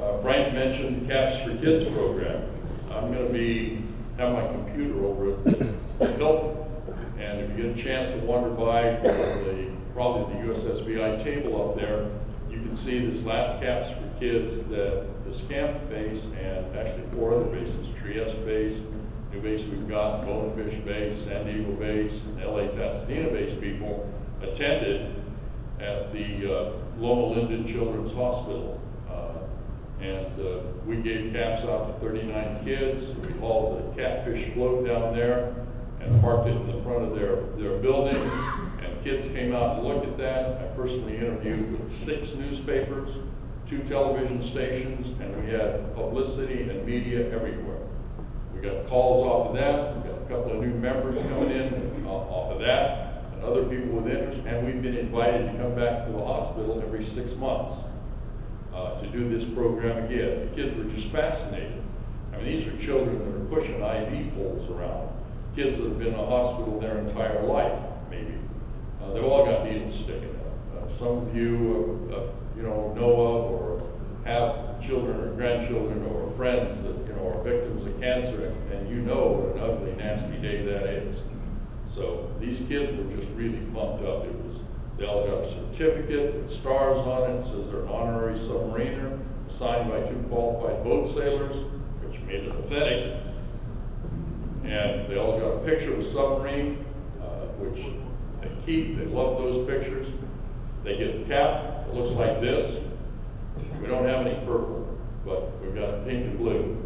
Uh, Frank mentioned Caps for Kids program. I'm gonna be, have my computer over at Hilton. And if you get a chance to wander by the, probably the USSVI table up there, you can see this last Caps for Kids, that the Scamp base and actually four other bases, Trieste base, new base we've got, Bonefish base, San Diego base, and LA Pasadena base people attended at the uh, Loma Children's Hospital. And uh, we gave caps out to 39 kids. We hauled the catfish float down there and parked it in the front of their, their building. And kids came out and looked at that. I personally interviewed with six newspapers, two television stations, and we had publicity and media everywhere. We got calls off of that, we got a couple of new members coming in uh, off of that, and other people with interest, and we've been invited to come back to the hospital every six months uh, to do this program again. The kids were just fascinated. I mean, these are children that are pushing IV poles around, kids that have been in a hospital their entire life, maybe. Uh, They've all got needles sticking out. Uh, Some of you, uh, uh, you know, know of or have children or grandchildren or friends that, you know, are victims of cancer, and you know what an ugly, nasty day that is. So these kids were just really pumped up. It was, they all got a certificate with stars on it, It says they're honorary submariner, signed by two qualified boat sailors, which made it authentic. And they all got a picture of a submarine, uh, which they keep, they love those pictures. They get a cap, it looks like this. We don't have any purple, but we've got pink and blue.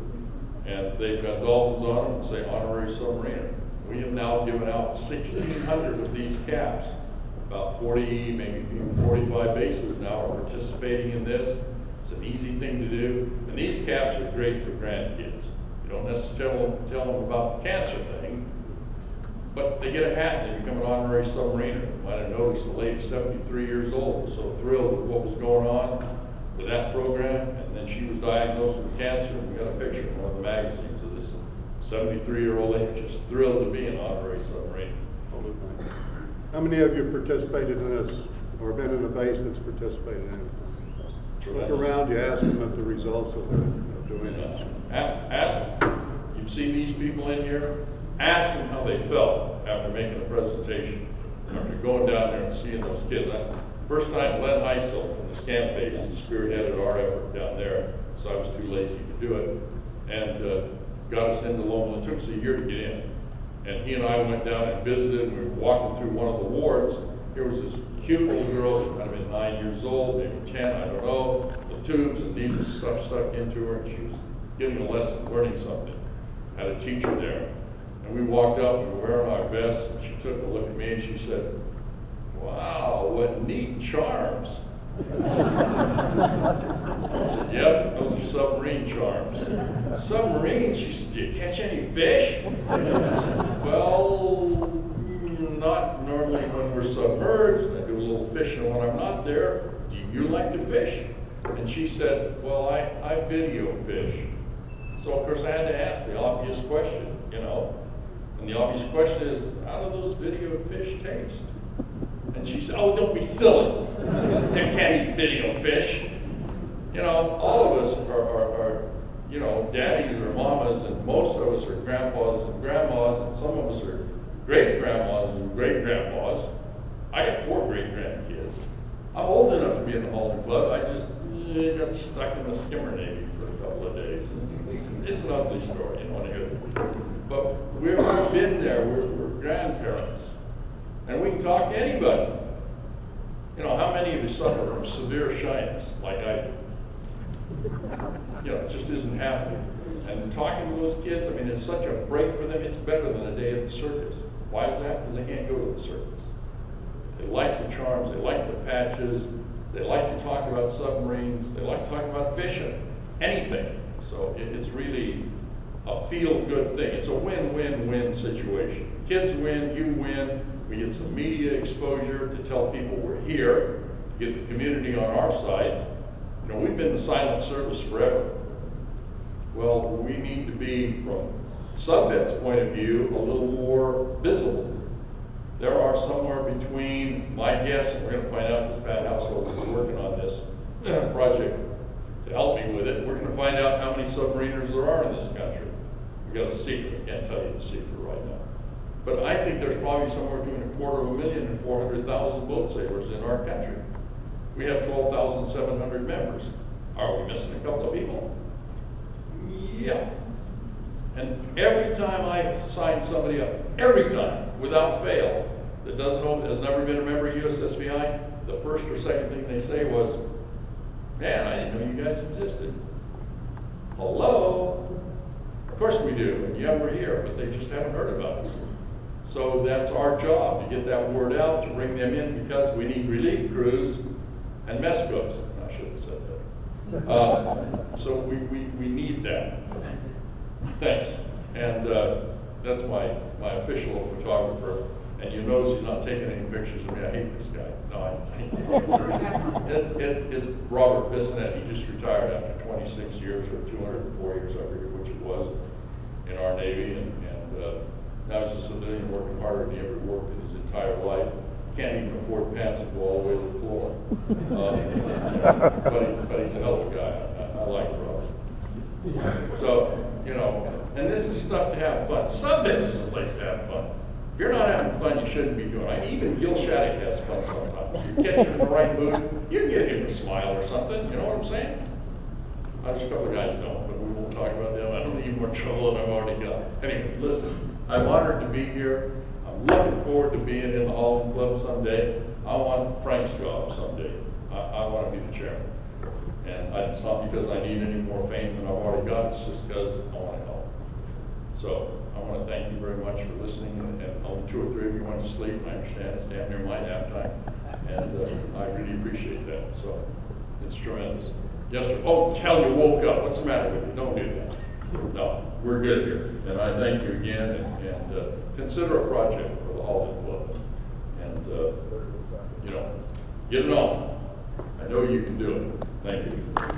And they've got dolphins on them, that say honorary submariner. We have now given out sixteen hundred of these caps. About forty, maybe even forty-five bases now are participating in this. It's an easy thing to do, and these caps are great for grandkids. You don't necessarily tell them about the cancer thing, but they get a hat and they become an honorary submariner. Might have noticed the lady, seventy-three years old, was so thrilled with what was going on with that program, and then she was diagnosed with cancer, and we got a picture in one of the magazines of this seventy-three-year-old lady just thrilled to be an honorary submariner. How many of you participated in this, or been in a base that's participated in it? Look around, you ask them what the results of their, of doing this. A- Ask, you've seen these people in here, ask them how they felt after making a presentation, after going down there and seeing those kids. I- First time Len Heisel from the Scamp base spearheaded our effort down there, so I was too lazy to do it, and uh, got us into Loma. It took us a year to get in. And he and I went down and visited, and we were walking through one of the wards. Here was this cute little girl, she might have been nine years old, maybe ten, I don't know, The tubes and needles stuff stuck into her, and she was giving a lesson, learning something. Had a teacher there. And we walked up, we were wearing our vests, and she took a look at me and she said, wow, what neat charms. I said, yep, those are submarine charms. Submarines? She said, do you catch any fish? Well, not normally when we're submerged. I do a little fishing when I'm not there. Do you like to fish? And she said, well, I, I video fish. So of course I had to ask the obvious question, you know. And the obvious question is, how do those video fish taste? And she said, oh, don't be silly. They can't eat video fish. You know, all of us are, are, are, you know, daddies or mamas, and most of us are grandpas and grandmas, and some of us are great grandmas and great grandpas. I got four great grandkids. I'm old enough to be in the Holland Club. I just eh, got stuck in the skimmer navy for a couple of days. It's an ugly story, you don't want to hear it. But we've been there. We're, we're grandparents. And we can talk to anybody. You know, how many of you suffer from severe shyness like I do? You know, it just isn't happening. And talking to those kids, I mean, it's such a break for them. It's better than a day at the circus. Why is that? Because they can't go to the circus. They like the charms, they like the patches, they like to talk about submarines, they like to talk about fishing, anything. So it, it's really a feel-good thing. It's a win-win-win situation. Kids win, you win, we get some media exposure to tell people we're here, get the community on our side. You know, we've been the silent service forever. Well, we need to be, from Subvet's point of view, a little more visible. There are somewhere between, my guess, and we're gonna find out, this Pat Householder is working on this uh, project, to help me with it. We're gonna find out how many submariners there are in this country. We've got a secret, I can't tell you the secret right now. But I think there's probably somewhere between a quarter of a million and four hundred thousand boat sailors in our country. We have twelve thousand seven hundred members. Are we missing a couple of people? Yeah. And every time I sign somebody up, every time, without fail, that doesn't know, has never been a member of USSVI, the first or second thing they say was, man, I didn't know you guys existed. Hello? Of course we do, and yeah, we're here, but they just haven't heard about us. So that's our job, to get that word out, to bring them in, because we need relief crews and mess cooks. I should have said that. Uh, So we, we, we need that. Thanks. And uh, that's my, my official photographer. And you notice he's not taking any pictures of me. I hate this guy. No, I, it, it, it's Robert Bissonette. He just retired after twenty-six years or two hundred and four years, I forget which it was, in our Navy. And, and uh, now he's a civilian working harder than he ever worked in his entire life. Can't even afford pants that go all the way to the floor. Um, But he, but he's a hell of a guy. I, I like Robert. So, you know, and this is stuff to have fun. Sundance is a place to have fun. If you're not having fun, you shouldn't be doing it. Even Gil Shattuck has fun sometimes. You catch him in the right mood, you can get him to smile or something, you know what I'm saying? Uh, There's a couple of guys don't, but we won't talk about them. I don't need more trouble than I've already got. Anyway, listen, I'm honored to be here. Looking forward to being in the Holland Club someday. I want Frank's job someday. I, I want to be the chairman. And I- it's not because I need any more fame than I've already got, it's just because I want to help. So I want to thank you very much for listening, and only two or three of you went to sleep, I understand, it's damn near my nap time. And uh, I really appreciate that, so it's tremendous. Yes, sir. Oh, Cal, you woke up, what's the matter with you? Don't do that. No, we're good here, and I thank you again, and, and uh, consider a project for the Holland Club. And, uh, you know, get it on. I know you can do it. Thank you.